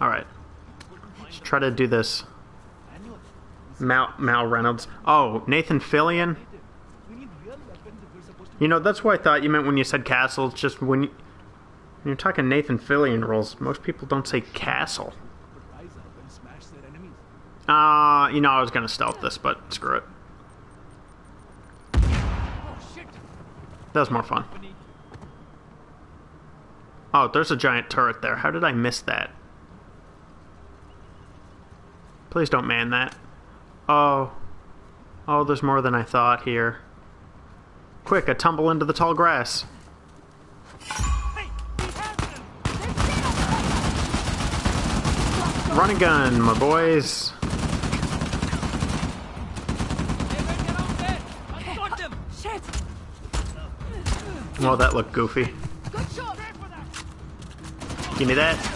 Alright. Let's try to do this. Mal, Mal Reynolds. Oh, Nathan Fillion? You know, that's what I thought you meant when you said castle. It's just when, you, when you're talking Nathan Fillion roles, most people don't say castle. Uh, you know, I was gonna stealth this, but screw it. That was more fun. Oh, there's a giant turret there. How did I miss that? Please don't man that. Oh. Oh, there's more than I thought here. Quick, a tumble into the tall grass. Run and gun, my boys. Well, oh, that looked goofy. Give me that.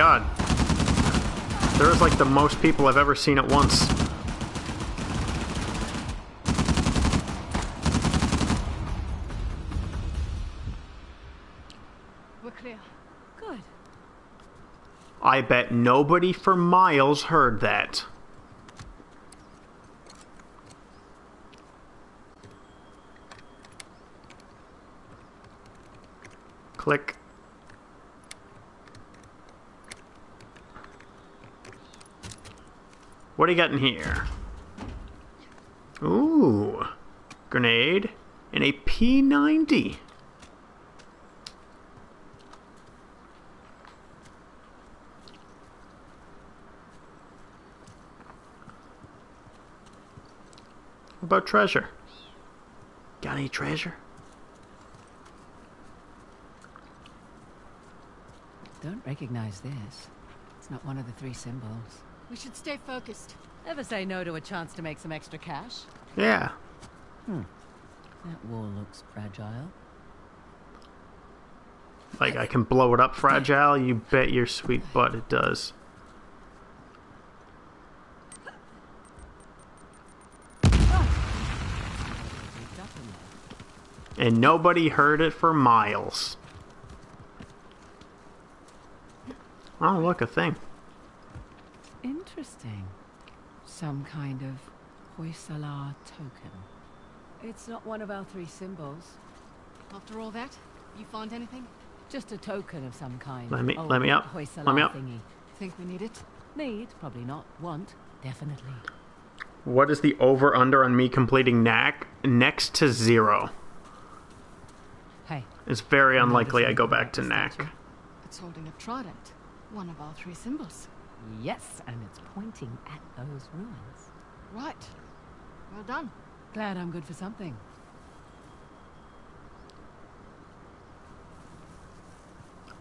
God. There is like the most people I've ever seen at once. We're clear. Good. I bet nobody for miles heard that. Click. What do you got in here? Ooh. Grenade and a P90. What about treasure? Got any treasure? Don't recognize this. It's not one of the three symbols. We should stay focused. Ever say no to a chance to make some extra cash? Yeah. Hmm. That wall looks fragile. Like I can blow it up fragile, you bet your sweet butt it does. Ripped up in there. And nobody heard it for miles. Oh, look, a thing. Interesting. Some kind of Hoysala token. It's not one of our three symbols. After all that, you find anything? Just a token of some kind. Let me- Old let me up. Hoysala Let me up. Thingy. Think we need it? Need, probably not. Want, definitely. What is the over under on me completing knack next to zero? Hey, It's very unlikely I go back to correct, knack. It's holding a trident. One of our three symbols. Yes, and it's pointing at those ruins. Right. Well done. Glad I'm good for something.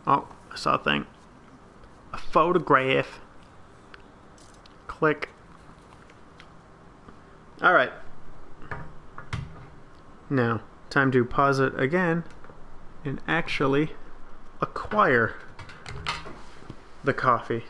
Oh, I saw a thing. A photograph. Click. Alright. Now, time to pause it again and actually acquire the coffee.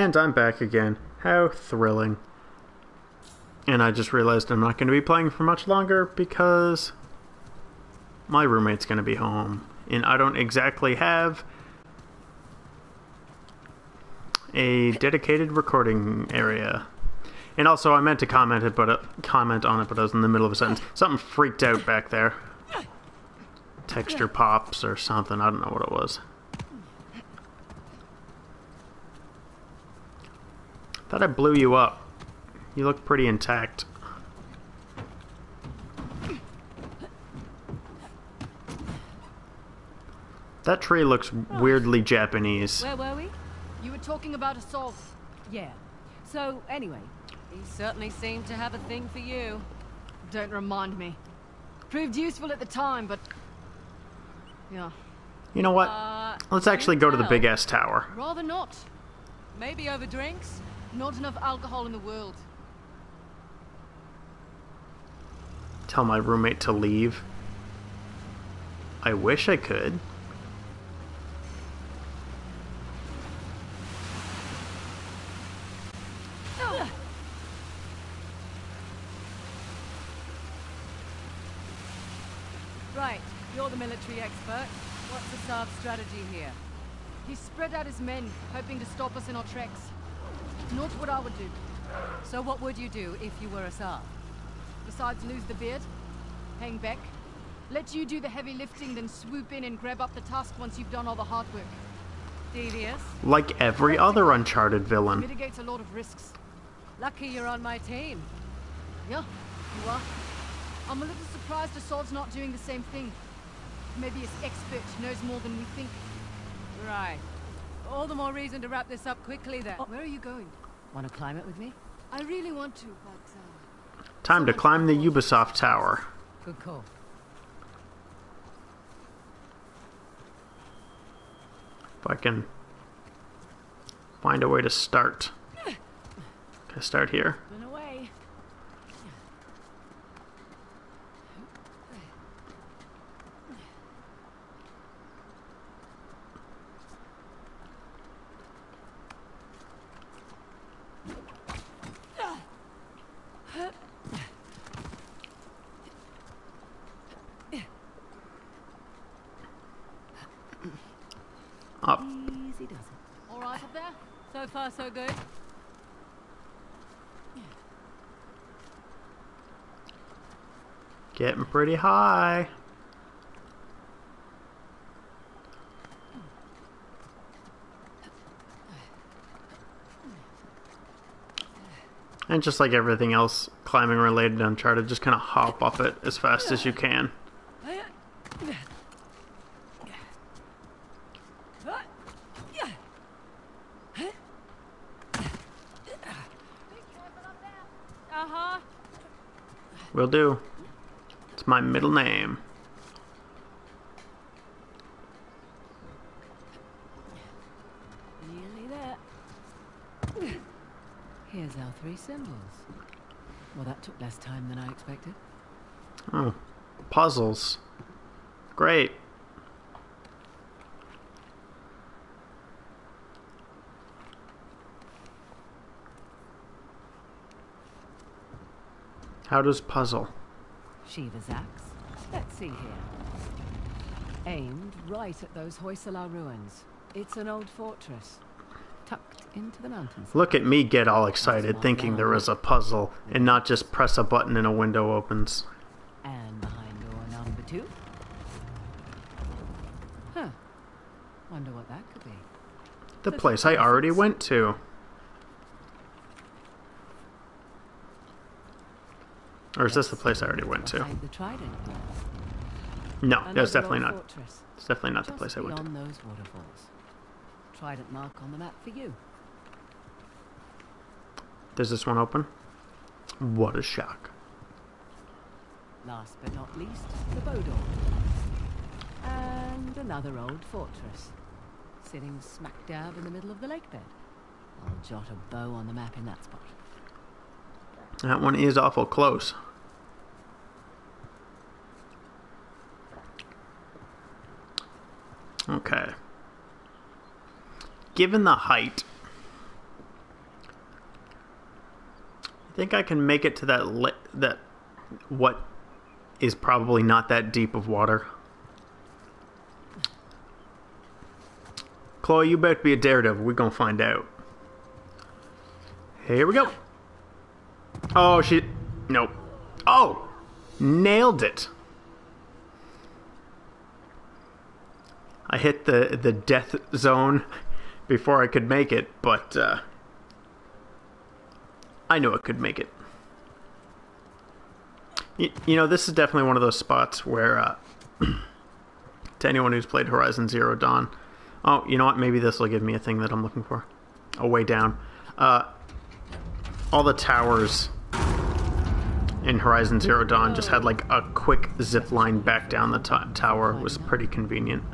And I'm back again. How thrilling. And I just realized I'm not going to be playing for much longer because my roommate's going to be home. And I don't exactly have a dedicated recording area. And also, I meant to comment it, but uh, comment on it, but I was in the middle of a sentence. Something freaked out back there. texture pops or something. I don't know what it was. Thought I blew you up. You look pretty intact. That tree looks weirdly Japanese. Where were we? You were talking about Asav. Yeah. So, anyway, he certainly seemed to have a thing for you. Don't remind me. Proved useful at the time, but... Yeah, You know what? Uh, Let's actually go to the big ass tower. rather not. maybe over drinks? Not enough alcohol in the world. Tell my roommate to leave. I wish I could. Right, you're the military expert. What's the Asav's strategy here? He spread out his men, hoping to stop us in our tracks. Not what I would do. So what would you do if you were Asav? Besides lose the beard, hang back, let you do the heavy lifting, then swoop in and grab up the task once you've done all the hard work. Devious? Like every other Uncharted villain. Mitigates a lot of risks. Lucky you're on my team. Yeah, you are. I'm a little surprised Asav's not doing the same thing. Maybe his expert knows more than we think. Right. All the more reason to wrap this up quickly then. Oh. Where are you going? Want to climb it with me? I really want to, but uh, Time to climb the Ubisoft tower. Good call. If I can find a way to start. Can I start here? Been away. Up. Easy does it. all right up there. So far, so good. Getting pretty high. And just like everything else climbing related to Uncharted, just kind of hop up it as fast as you can. Uh-huh. Will do. It's my middle name. Nearly there. Here's our three symbols. Well, that took less time than I expected. Oh, puzzles. Great. How does puzzle? Shiva's axe. Let's see here. Aimed right at those Hoysala ruins. It's an old fortress, tucked into the mountains. Look at me get all excited thinking there is a puzzle and not just press a button and a window opens. And behind door number two. Huh. Wonder what that could be. The place I already went to. Or is this the place I already went to? No, that's definitely not. Fortress. It's definitely not the place I went to. those waterfalls. Trident mark on the map for you. Does this one open? What a shock. Last but not least, the Bodor. And another old fortress, sitting smack dab in the middle of the lake bed. I'll jot a bow on the map in that spot. That one is awful close. Okay. Given the height, I think I can make it to that li- that what is probably not that deep of water. Chloe, you better be a daredevil. We're gonna find out. Here we go. Oh, she. Nope. Oh! Nailed it. I hit the the death zone before I could make it, but uh, I knew I could make it. You, you know, this is definitely one of those spots where, uh, to anyone who's played Horizon Zero Dawn, oh, you know what? Maybe this will give me a thing that I'm looking for. A way down. Uh, all the towers in Horizon Zero Dawn just had like a quick zip line back down the to- tower was pretty convenient.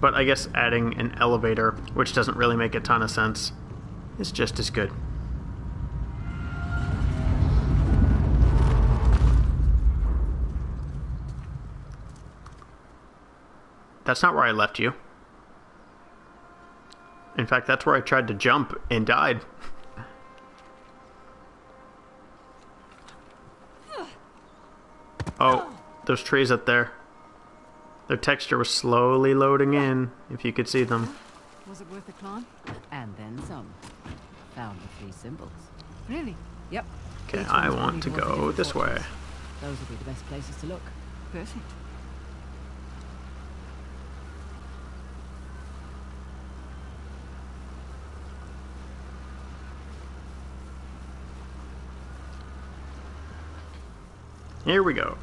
But I guess adding an elevator, which doesn't really make a ton of sense, is just as good. That's not where I left you. In fact, that's where I tried to jump and died. Oh, those trees up there. Their texture was slowly loading in, if you could see them. Was it worth the climb? And then some. Found the three symbols. Really? Yep. Okay, Each I want to go this way. Those would be the best places to look. Perfect. Here we go.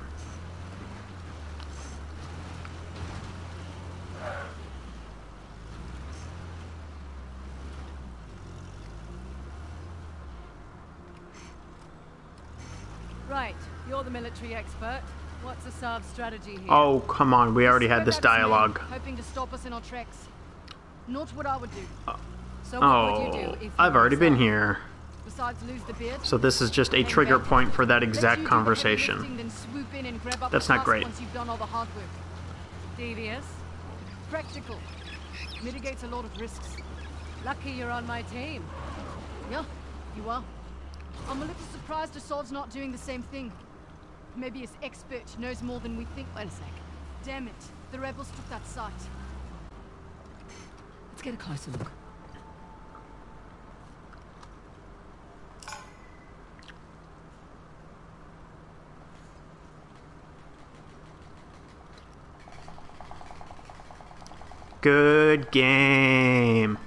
Right, you're the military expert. What's Asav's strategy here? Oh, come on. We already had this out his men, dialogue. hoping to stop us in our tracks. Not what I would do. Oh. So what would Oh, you do oh, if you I've already been here. Besides lose the beard? So this is just a trigger point for that exact do the heavy conversation. lifting, then swoop in and grab up That's not great. Once you've done all the hard work. Devious. Practical. Mitigates a lot of risks. Lucky you're on my team. Yeah, you are. I'm a little surprised Asav's not doing the same thing. Maybe his expert knows more than we think. Wait a sec. Damn it. The rebels took that site. Let's get a closer look. Good game.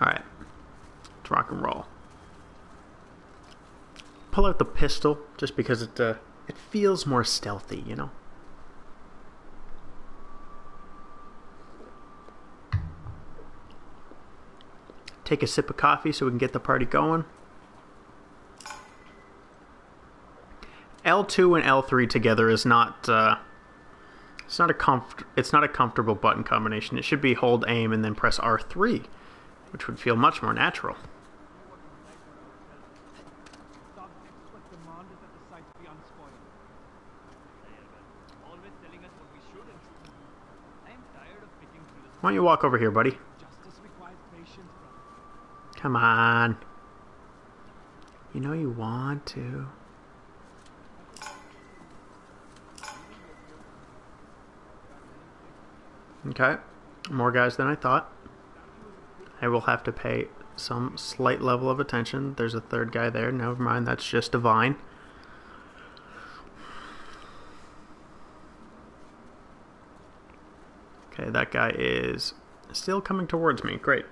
Alright. Let's rock and roll. Pull out the pistol just because it uh, it feels more stealthy, you know? Take a sip of coffee so we can get the party going. L2 and L3 together is not uh, it's not a comfort it's not a comfortable button combination. It should be hold aim and then press R3, which would feel much more natural. Why don't you walk over here, buddy? Come on. You know you want to. Okay. More guys than I thought. I will have to pay some slight level of attention. There's a third guy there. Never mind, that's just Divine. Okay, that guy is still coming towards me. Great.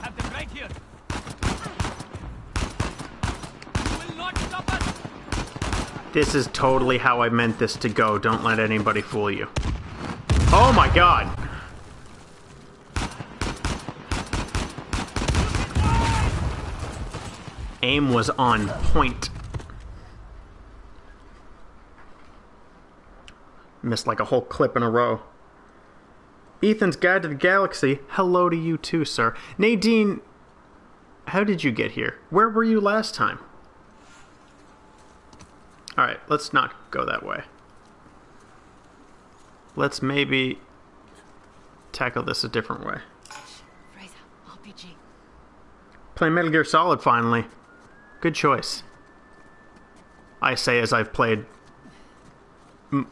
Have them right here. You will not stop us. This is totally how I meant this to go. Don't let anybody fool you. Oh my god! Aim was on point. Missed like a whole clip in a row. Ethan's Guide to the Galaxy. Hello to you too, sir. Nadine, how did you get here? Where were you last time? Alright, let's not go that way. Let's maybe tackle this a different way. Fraser, RPG. Play Metal Gear Solid finally. Good choice. I say as I've played. M-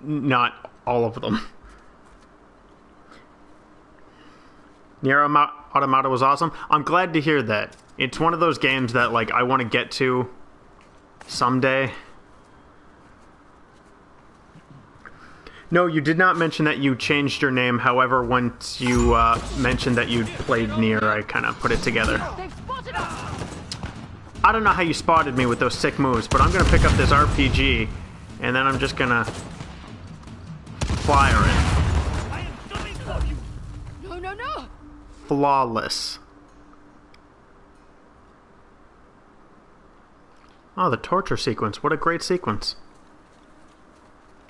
not all of them. Nier Automata was awesome. I'm glad to hear that. It's one of those games that like I want to get to someday. No, you did not mention that you changed your name. However, once you uh, mentioned that you played Nier, I kind of put it together. They've spotted us! I don't know how you spotted me with those sick moves, but I'm gonna pick up this RPG, and then I'm just gonna fire it. I am for you! No, no, no! Flawless. Oh, the torture sequence. What a great sequence.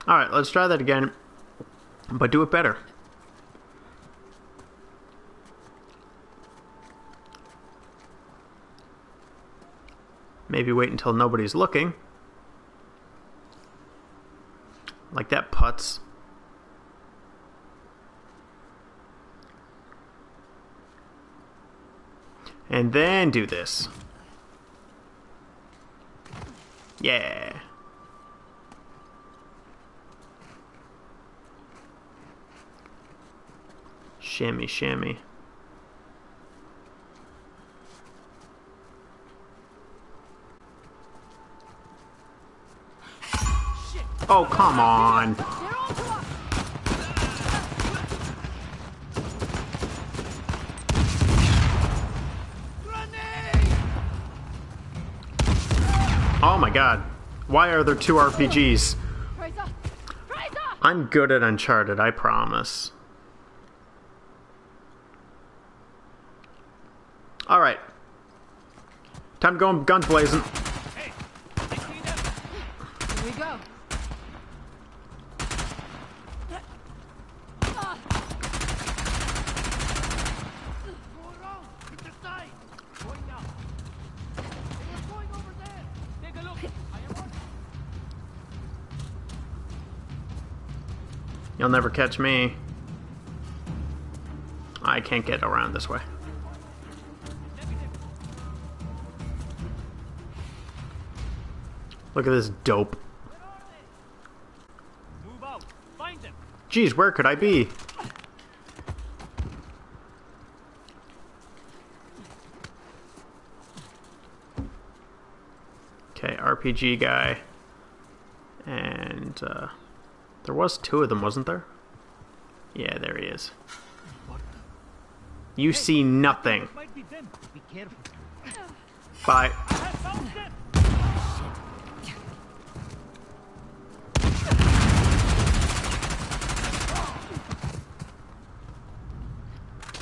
Alright, let's try that again, but do it better. Maybe wait until nobody's looking. Like that putz. And then do this. Yeah. Shimmy, shimmy. Oh, come on. They're on to us! Grenade! Oh my god. Why are there two RPGs? I'm good at Uncharted, I promise. Alright. Time to go guns blazing. Hey, I see them! Here we go. Ah, Go around! To the side! Going now! They are going over there! Take a look! I am on You'll never catch me. I can't get around this way. Look at this dope. Geez, where could I be? Okay, RPG guy. And, uh, there was two of them, wasn't there? Yeah, there he is. You see nothing. It might be them. Be careful. Bye. I have found them!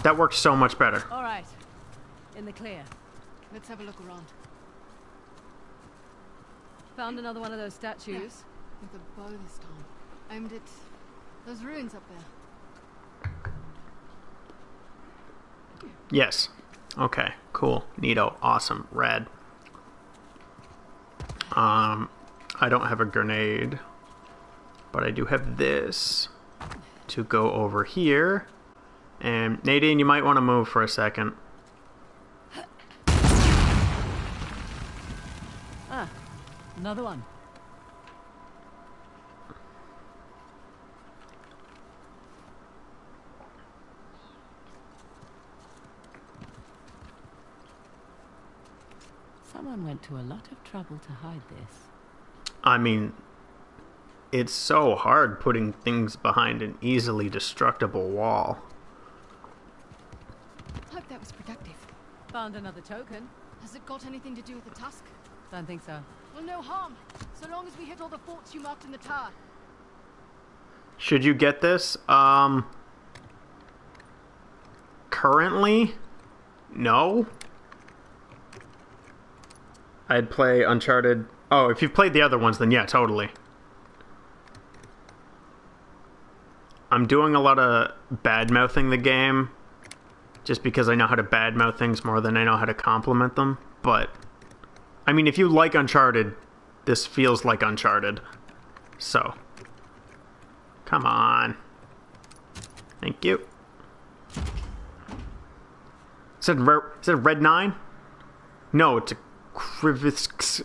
That worked so much better. All right. In the clear. let's have a look around. Found another one of those statues. With a bow this time. Aimed at those ruins up there. Yes. Okay, cool. Neato. Awesome. Rad. Um, I don't have a grenade, but I do have this to go over here. And Nadine, you might want to move for a second. Ah, another one. Someone went to a lot of trouble to hide this. I mean, it's so hard putting things behind an easily destructible wall. Hope that was productive. Found another token. Has it got anything to do with the tusk? Don't think so. Well, no harm. So long as we hit all the forts you marked in the tower. Should you get this? Um, currently, no. I'd play Uncharted. Oh, if you've played the other ones, then yeah, totally. I'm doing a lot of bad mouthing the game just because I know how to badmouth things more than I know how to compliment them. But, I mean, if you like Uncharted, this feels like Uncharted. So, come on. Thank you. Said, re- said red 9? No, it's a Krivisk.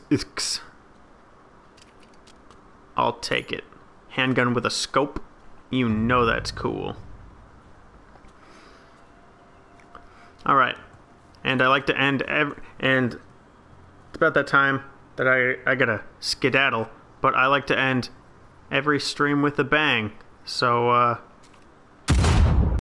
I'll take it. Handgun with a scope. You know that's cool. All right, and I like to end ev- and it's about that time that I I gotta skedaddle. But I like to end every stream with a bang. So uh,